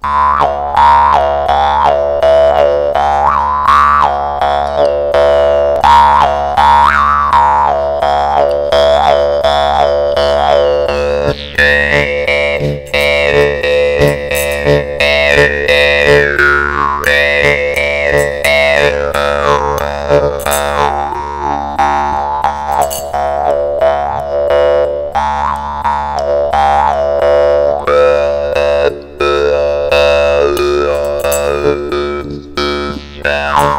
Oh. down.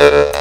Yeah.